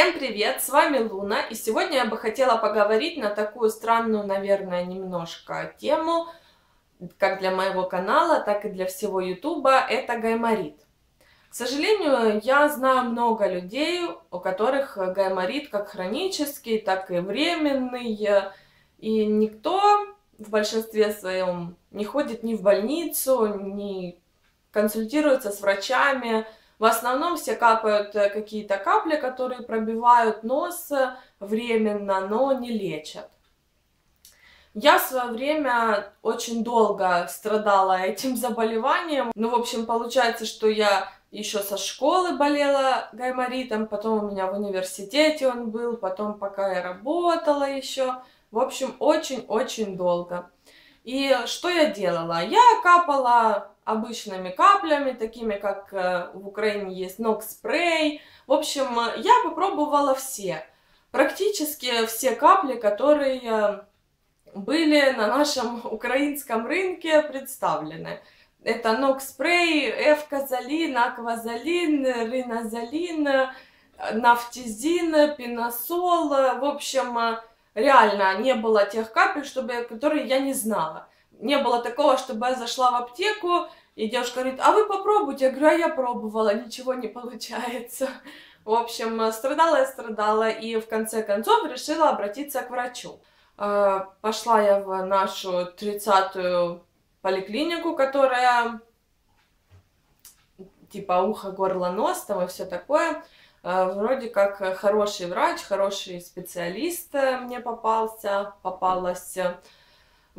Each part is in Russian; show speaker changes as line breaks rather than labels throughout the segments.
Всем привет, с вами Луна, и сегодня я бы хотела поговорить на такую странную, наверное, немножко тему, как для моего канала, так и для всего Ютуба, это гайморит. К сожалению, я знаю много людей, у которых гайморит как хронический, так и временный, и никто в большинстве своем не ходит ни в больницу, ни консультируется с врачами, в основном все капают э, какие-то капли, которые пробивают нос э, временно, но не лечат. Я в свое время очень долго страдала этим заболеванием. Ну, в общем, получается, что я еще со школы болела гайморитом, потом у меня в университете он был, потом пока я работала еще. В общем, очень-очень долго. И что я делала? Я капала обычными каплями, такими как э, в Украине есть ног-спрей. В общем, я попробовала все. Практически все капли, которые были на нашем украинском рынке представлены. Это ног-спрей, эвказолин, аквазолин, ринозолин, нафтизин, пиносол. В общем, реально не было тех капель, чтобы, которые я не знала. Не было такого, чтобы я зашла в аптеку, и девушка говорит, а вы попробуйте. Я говорю, а я пробовала, ничего не получается. В общем, страдала я, страдала, и в конце концов решила обратиться к врачу. А, пошла я в нашу 30-ю поликлинику, которая типа ухо, горло, нос, там и все такое. А, вроде как хороший врач, хороший специалист мне попался, попалась.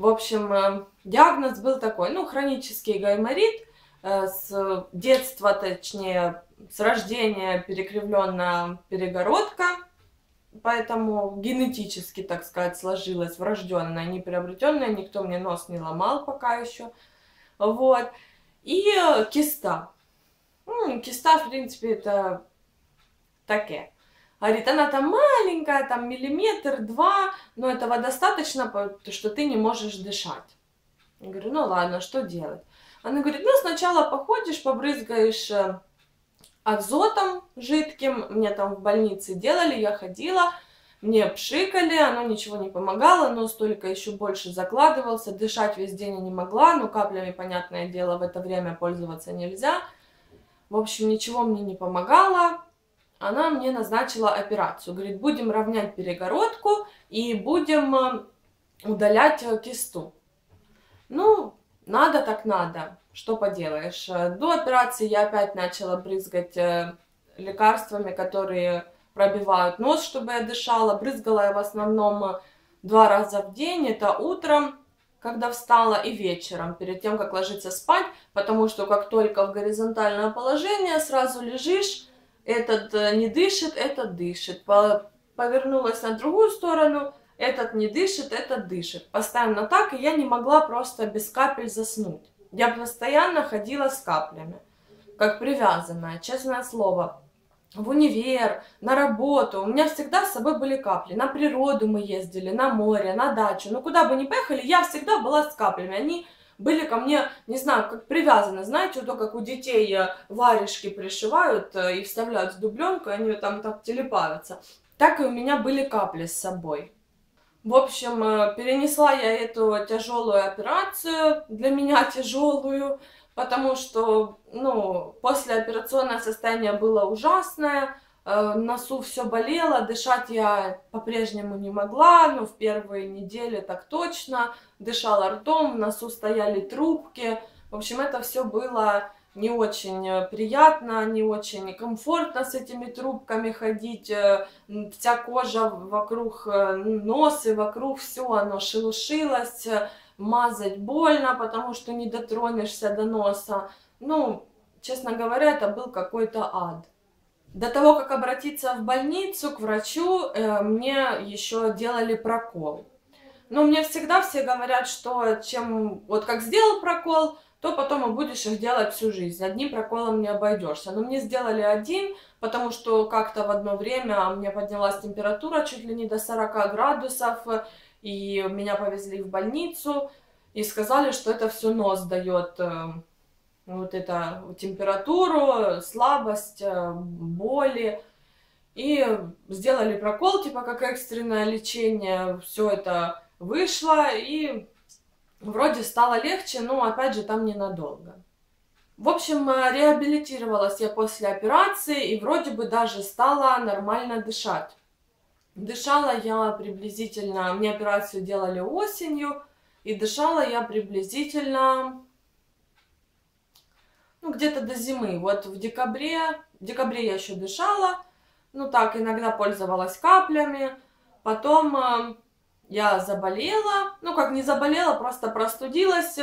В общем, э, диагноз был такой, ну, хронический гайморит, э, с детства, точнее, с рождения перекривленная перегородка, поэтому генетически, так сказать, сложилась врожденная, не приобретенная, никто мне нос не ломал пока еще, вот, и киста. Ну, киста, в принципе, это таке. Говорит, она там маленькая, там миллиметр-два, но этого достаточно, что ты не можешь дышать. Я говорю, ну ладно, что делать? Она говорит, ну сначала походишь, побрызгаешь э, азотом жидким. Мне там в больнице делали, я ходила, мне пшикали, оно ничего не помогало, но столько еще больше закладывался. Дышать весь день я не могла, но каплями, понятное дело, в это время пользоваться нельзя. В общем, ничего мне не помогало она мне назначила операцию. Говорит, будем равнять перегородку и будем э, удалять э, кисту. Ну, надо так надо, что поделаешь. Э, до операции я опять начала брызгать лекарствами, которые пробивают нос, чтобы я дышала. Брызгала я в основном два раза в день. Это утром, когда встала, и вечером, перед тем, как ложиться спать. Потому что как только в горизонтальное положение сразу лежишь, этот э, не дышит, этот дышит. Повернулась на другую сторону, этот не дышит, этот дышит. Постоянно так, и я не могла просто без капель заснуть. Я постоянно ходила с каплями, как привязанная, честное слово. В универ, на работу. У меня всегда с собой были капли. На природу мы ездили, на море, на дачу. Ну, куда бы ни поехали, я всегда была с каплями. Они были ко мне, не знаю, как привязаны. Знаете, то, как у детей э, варежки пришивают э, и вставляют в дубленку, они там так телепаются. Так и у меня были капли с собой. В общем, э, перенесла я эту тяжелую операцию, для меня тяжелую, потому что, ну, послеоперационное состояние было ужасное, Э, носу все болело, дышать я по-прежнему не могла, но в первые недели так точно, дышала ртом, в носу стояли трубки, в общем, это все было не очень э, приятно, не очень комфортно с этими трубками ходить, э, вся кожа вокруг носа, вокруг все оно шелушилось, мазать больно, потому что не дотронешься до носа, ну, честно говоря, это был какой-то ад. До того, как обратиться в больницу, к врачу, э, мне еще делали прокол. Но мне всегда все говорят, что чем вот как сделал прокол, то потом и будешь их делать всю жизнь. Одним проколом не обойдешься. Но мне сделали один, потому что как-то в одно время у меня поднялась температура чуть ли не до 40 градусов, и меня повезли в больницу, и сказали, что это все нос дает э, вот это температуру, слабость, э, боли. И сделали прокол, типа как экстренное лечение, все это вышло, и вроде стало легче, но опять же там ненадолго. В общем, э, реабилитировалась я после операции и вроде бы даже стала нормально дышать. Дышала я приблизительно, мне операцию делали осенью, и дышала я приблизительно, ну, где-то до зимы. Вот в декабре, в декабре я еще дышала, ну, так, иногда пользовалась каплями. Потом э, я заболела, ну, как не заболела, просто простудилась,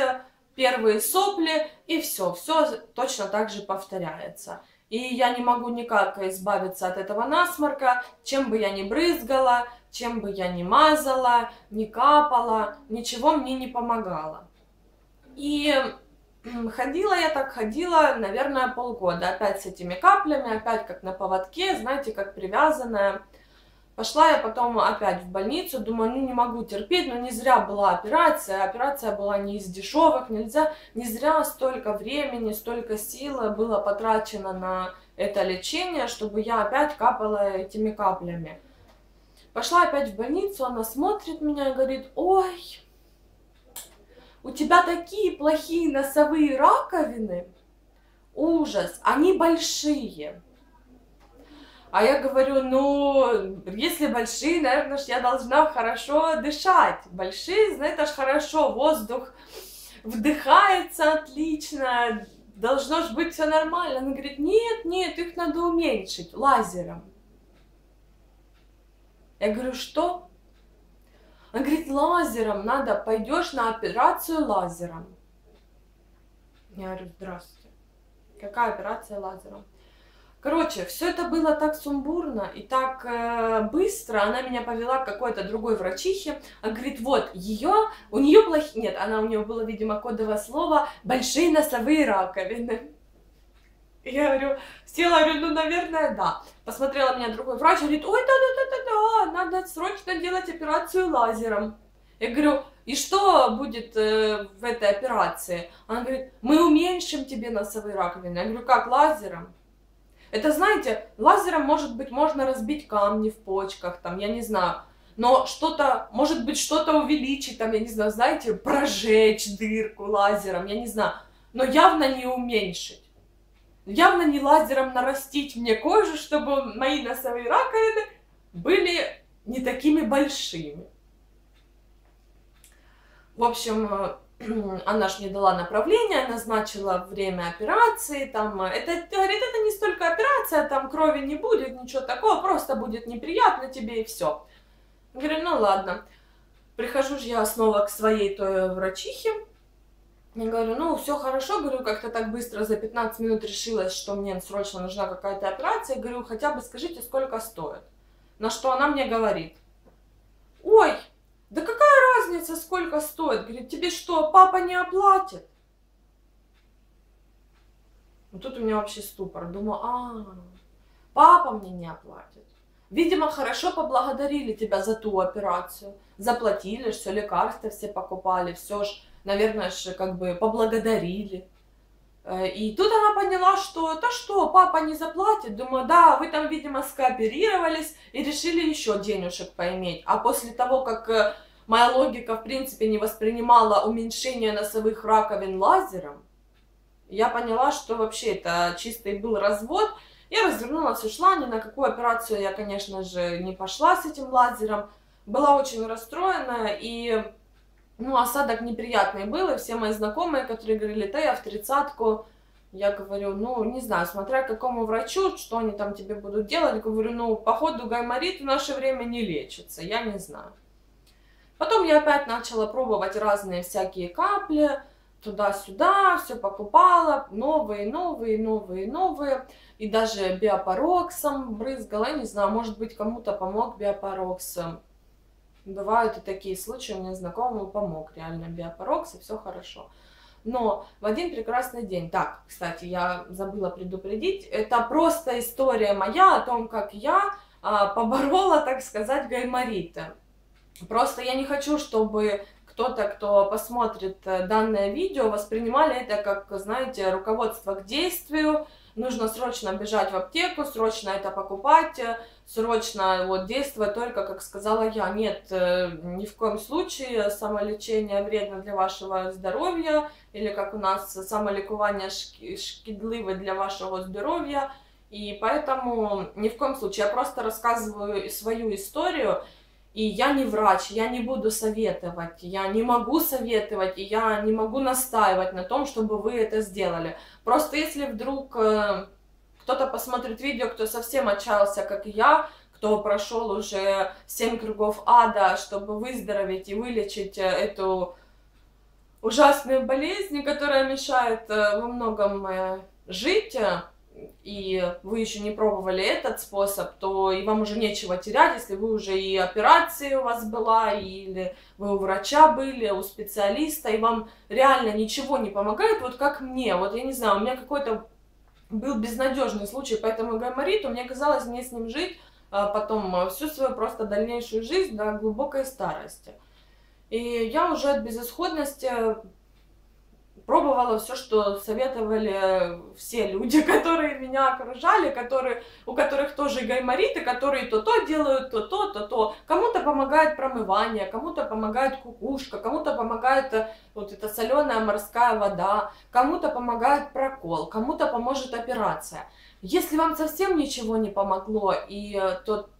первые сопли, и все, все точно так же повторяется. И я не могу никак избавиться от этого насморка, чем бы я ни брызгала, чем бы я ни мазала, ни капала, ничего мне не помогало. И ходила я так, ходила, наверное, полгода. Опять с этими каплями, опять как на поводке, знаете, как привязанная. Пошла я потом опять в больницу, думаю, ну не могу терпеть, но не зря была операция, операция была не из дешевых, нельзя, не зря столько времени, столько силы было потрачено на это лечение, чтобы я опять капала этими каплями. Пошла опять в больницу, она смотрит меня и говорит, ой, у тебя такие плохие носовые раковины, ужас, они большие. А я говорю, ну, если большие, наверное, я должна хорошо дышать. Большие, знаешь, это ж хорошо, воздух вдыхается отлично, должно же быть все нормально. Она говорит, нет, нет, их надо уменьшить лазером. Я говорю, что? Она говорит, лазером надо, пойдешь на операцию лазером. Я говорю, здравствуйте. Какая операция лазером? Короче, все это было так сумбурно и так э, быстро. Она меня повела к какой-то другой врачихе. Она говорит, вот, ее, у нее плохие... Нет, она у нее было, видимо, кодовое слово «большие носовые раковины». Я говорю, села, говорю, ну, наверное, да. Посмотрела меня другой врач, говорит, ой, да-да-да-да-да, надо срочно делать операцию лазером. Я говорю, и что будет э, в этой операции? Она говорит, мы уменьшим тебе носовые раковины. Я говорю, как, лазером? Это, знаете, лазером, может быть, можно разбить камни в почках, там, я не знаю, но что-то, может быть, что-то увеличить, там, я не знаю, знаете, прожечь дырку лазером, я не знаю, но явно не уменьшить. Явно не лазером нарастить мне кожу, чтобы мои носовые раковины были не такими большими. В общем, э, она же мне дала направление, назначила время операции, там, это, говорит, это не столько операция, там крови не будет, ничего такого, просто будет неприятно тебе и все. Говорю, ну ладно. Прихожу же я снова к своей той врачихе, я говорю, ну, все хорошо, говорю, как-то так быстро за 15 минут решилась, что мне срочно нужна какая-то операция. Говорю, хотя бы скажите, сколько стоит. На что она мне говорит, ой, да какая разница, сколько стоит? Говорит, тебе что, папа не оплатит? Вот тут у меня вообще ступор. Думаю, а, папа мне не оплатит. Видимо, хорошо поблагодарили тебя за ту операцию. Заплатили, все лекарства все покупали, все ж, наверное, ж, как бы поблагодарили. Э, и тут она поняла, что то что, папа не заплатит. Думаю, да, вы там, видимо, скооперировались и решили еще денежек поиметь. А после того, как э, моя логика, в принципе, не воспринимала уменьшение носовых раковин лазером, я поняла, что вообще это чистый был развод. Я развернулась, ушла, ни на какую операцию я, конечно же, не пошла с этим лазером. Была очень расстроена, и ну, осадок неприятный был, и все мои знакомые, которые говорили, да, я в тридцатку, я говорю, ну, не знаю, смотря какому врачу, что они там тебе будут делать, говорю, ну, походу гайморит в наше время не лечится, я не знаю. Потом я опять начала пробовать разные всякие капли, туда-сюда, все покупала, новые, новые, новые, новые. И даже биопороксом брызгала, не знаю, может быть, кому-то помог биопороксом. Бывают и такие случаи, у меня знакомому помог реально биопорокс, и все хорошо. Но в один прекрасный день, так, кстати, я забыла предупредить, это просто история моя о том, как я а, поборола, так сказать, гайморита. Просто я не хочу, чтобы кто-то, кто посмотрит э, данное видео, воспринимали это как, знаете, руководство к действию, нужно срочно бежать в аптеку, срочно это покупать, срочно вот действовать только, как сказала я. Нет, э, ни в коем случае самолечение вредно для вашего здоровья, или как у нас самоликование шкидливо для вашего здоровья. И поэтому ни в коем случае я просто рассказываю свою историю, и я не врач, я не буду советовать, я не могу советовать, и я не могу настаивать на том, чтобы вы это сделали. Просто если вдруг э, кто-то посмотрит видео, кто совсем отчаялся, как и я, кто прошел уже семь кругов ада, чтобы выздороветь и вылечить э, эту ужасную болезнь, которая мешает э, во многом жить, и вы еще не пробовали этот способ, то и вам уже нечего терять, если вы уже и операция у вас была, или вы у врача были, у специалиста, и вам реально ничего не помогает, вот как мне, вот я не знаю, у меня какой-то был безнадежный случай по этому гаймориту, мне казалось мне с ним жить а потом всю свою просто дальнейшую жизнь до глубокой старости. И я уже от безысходности пробовала все, что советовали все люди, которые меня окружали, которые, у которых тоже гаймориты, которые то то делают, то то, то то. Кому-то помогает промывание, кому-то помогает кукушка, кому-то помогает э, вот эта соленая морская вода, кому-то помогает прокол, кому-то поможет операция. Если вам совсем ничего не помогло, и э, тот,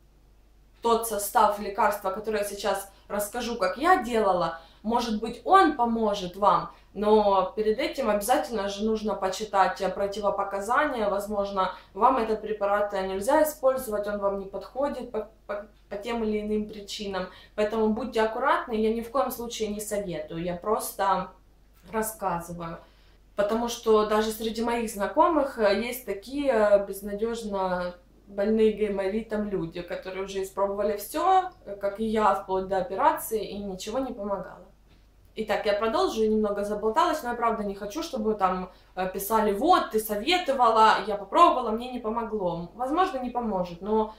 тот состав лекарства, который я сейчас расскажу, как я делала, может быть, он поможет вам, но перед этим обязательно же нужно почитать противопоказания. Возможно, вам этот препарат нельзя использовать, он вам не подходит по, по, по тем или иным причинам. Поэтому будьте аккуратны, я ни в коем случае не советую, я просто рассказываю. Потому что даже среди моих знакомых есть такие безнадежно больные гайморитом люди, которые уже испробовали все, как и я, вплоть до операции, и ничего не помогало. Итак, я продолжу, немного заболталась, но я правда не хочу, чтобы там э, писали, вот, ты советовала, я попробовала, мне не помогло. Возможно, не поможет, но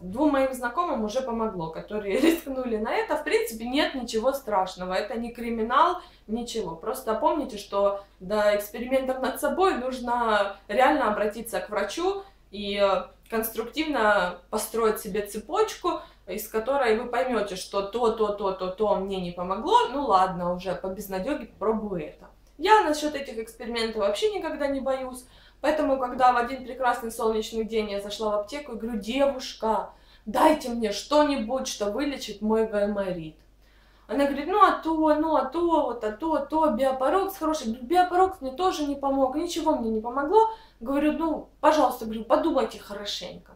двум моим знакомым уже помогло, которые рискнули на это. В принципе, нет ничего страшного, это не криминал, ничего. Просто помните, что до экспериментов над собой нужно реально обратиться к врачу и э, конструктивно построить себе цепочку, из которой вы поймете, что то, то, то, то, то мне не помогло, ну ладно, уже по безнадеге попробую это. Я насчет этих экспериментов вообще никогда не боюсь, поэтому, когда в один прекрасный солнечный день я зашла в аптеку и говорю, девушка, дайте мне что-нибудь, что вылечит мой гайморит. Она говорит, ну а то, ну а то, вот а то, то, биопорокс хороший. Биопорокс мне тоже не помог, ничего мне не помогло. Говорю, ну, пожалуйста, говорю, подумайте хорошенько.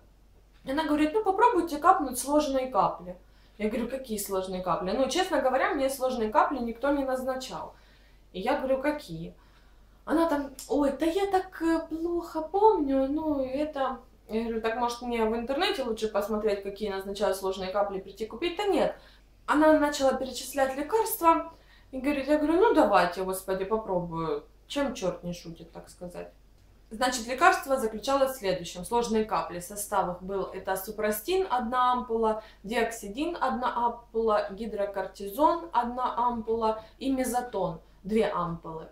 Она говорит, ну попробуйте капнуть сложные капли. Я говорю, какие сложные капли? Ну, честно говоря, мне сложные капли никто не назначал. И я говорю, какие? Она там, ой, да я так э, плохо помню, ну, это... Я говорю, так может мне в интернете лучше посмотреть, какие назначают сложные капли, прийти купить? Да нет. Она начала перечислять лекарства и говорит, я говорю, ну давайте, господи, попробую. Чем черт не шутит, так сказать. Значит, лекарство заключалось в следующем. Сложные капли. Состав их был это супрастин, одна ампула, диоксидин, одна ампула, гидрокортизон, одна ампула и мезотон, две ампулы.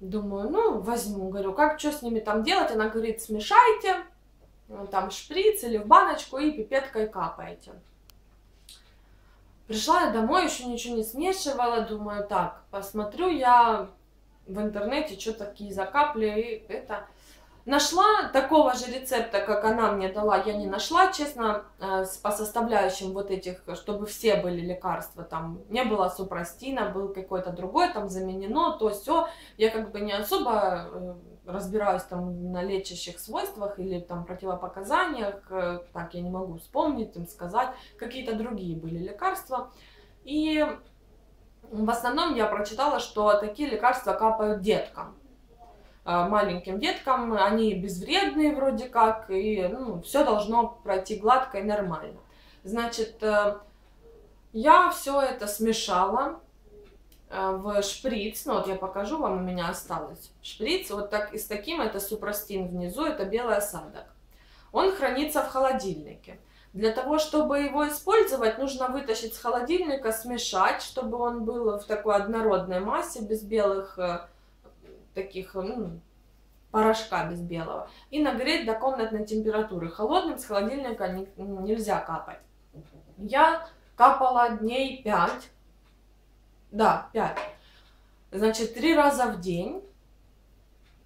Думаю, ну, возьму. Говорю, как, что с ними там делать? Она говорит, смешайте, там шприц или в баночку и пипеткой капаете. Пришла я домой, еще ничего не смешивала, думаю, так, посмотрю я в интернете, что такие закапли, и это... Нашла такого же рецепта, как она мне дала, я не нашла, честно, э, по составляющим вот этих, чтобы все были лекарства, там не было супрастина, был какой-то другой, там заменено, то все. Я как бы не особо э, разбираюсь там на лечащих свойствах или там противопоказаниях, э, так я не могу вспомнить, им сказать, какие-то другие были лекарства. И в основном я прочитала, что такие лекарства капают деткам. Э, маленьким деткам, они безвредные вроде как, и ну, все должно пройти гладко и нормально. Значит, э, я все это смешала э, в шприц, ну вот я покажу вам, у меня осталось шприц, вот так и с таким, это супрастин внизу, это белый осадок. Он хранится в холодильнике. Для того, чтобы его использовать, нужно вытащить с холодильника, смешать, чтобы он был в такой однородной массе, без белых э, таких, ну, порошка без белого. И нагреть до комнатной температуры. Холодным с холодильника не, нельзя капать. Я капала дней 5. Да, 5. Значит, три раза в день.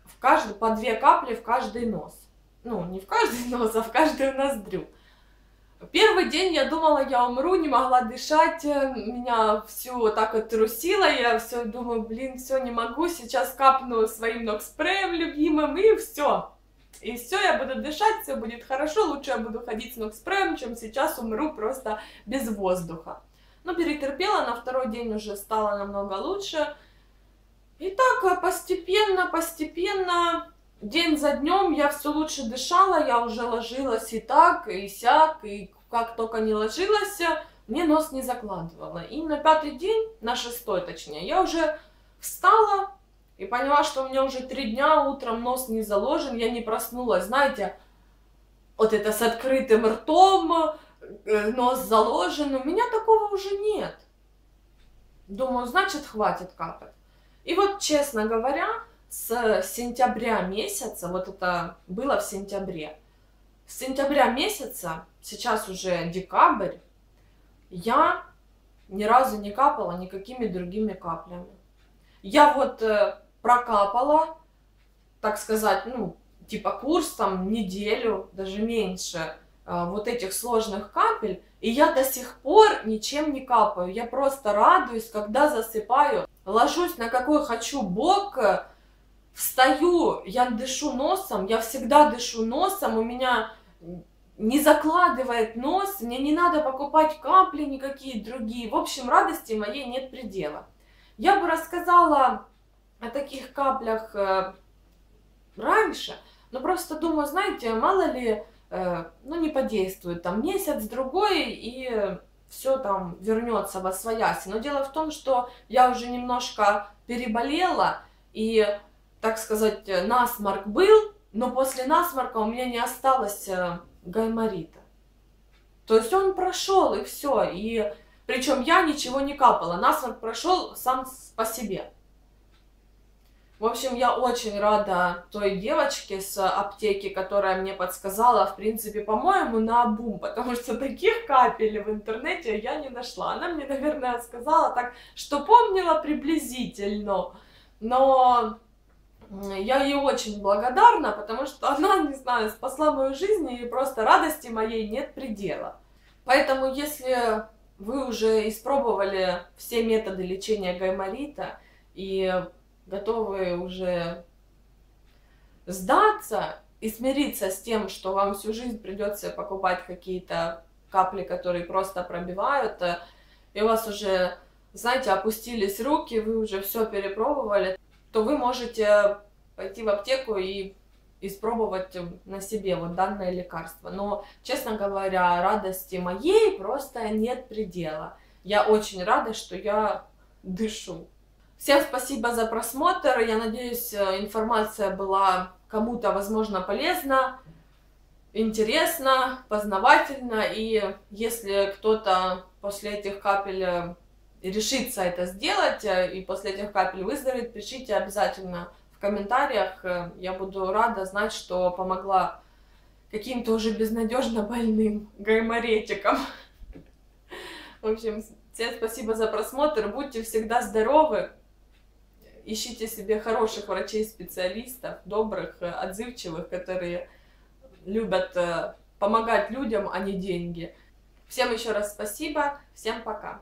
В каждый, по две капли в каждый нос. Ну, не в каждый нос, а в каждую ноздрю. Первый день я думала, я умру, не могла дышать, э, меня все так вот трусило, я все думаю, блин, все, не могу, сейчас капну своим ног спреем любимым, и все. И все, я буду дышать, все будет хорошо, лучше я буду ходить с ног спреем, чем сейчас умру просто без воздуха. Но перетерпела, на второй день уже стало намного лучше. И так э, постепенно, постепенно день за днем я все лучше дышала, я уже ложилась и так, и сяк, и как только не ложилась, мне нос не закладывала. И на пятый день, на шестой точнее, я уже встала и поняла, что у меня уже три дня утром нос не заложен, я не проснулась, знаете, вот это с открытым ртом, э, нос заложен, у меня такого уже нет. Думаю, значит, хватит капать. И вот, честно говоря, с сентября месяца, вот это было в сентябре, с сентября месяца, сейчас уже декабрь, я ни разу не капала никакими другими каплями. Я вот э, прокапала, так сказать, ну, типа курс там неделю, даже меньше, э, вот этих сложных капель, и я до сих пор ничем не капаю. Я просто радуюсь, когда засыпаю, ложусь на какой хочу бок, встаю, я дышу носом, я всегда дышу носом, у меня не закладывает нос, мне не надо покупать капли никакие другие. В общем, радости моей нет предела. Я бы рассказала о таких каплях э, раньше, но просто думаю, знаете, мало ли, э, ну не подействует, там месяц-другой и все там вернется во свояси. Но дело в том, что я уже немножко переболела, и так сказать, э, насморк был, но после насморка у меня не осталось э, гайморита. То есть он прошел и все, и причем я ничего не капала, насморк прошел сам по себе. В общем, я очень рада той девочке с аптеки, которая мне подсказала, в принципе, по-моему, на обум, потому что таких капель в интернете я не нашла. Она мне, наверное, сказала так, что помнила приблизительно, но я ей очень благодарна, потому что она, не знаю, спасла мою жизнь, и просто радости моей нет предела. Поэтому, если вы уже испробовали все методы лечения гайморита и готовы уже сдаться и смириться с тем, что вам всю жизнь придется покупать какие-то капли, которые просто пробивают, и у вас уже, знаете, опустились руки, вы уже все перепробовали, то вы можете пойти в аптеку и испробовать на себе вот данное лекарство. Но, честно говоря, радости моей просто нет предела. Я очень рада, что я дышу. Всем спасибо за просмотр. Я надеюсь, информация была кому-то, возможно, полезна, интересна, познавательна. И если кто-то после этих капель решится это сделать, э, и после этих капель выздороветь, пишите обязательно в комментариях. Э, я буду рада знать, что помогла каким-то уже безнадежно больным гайморетикам. В общем, всем спасибо за просмотр. Будьте всегда здоровы. Ищите себе хороших врачей-специалистов, добрых, э, отзывчивых, которые любят помогать людям, а не деньги. Всем еще раз спасибо. Всем пока.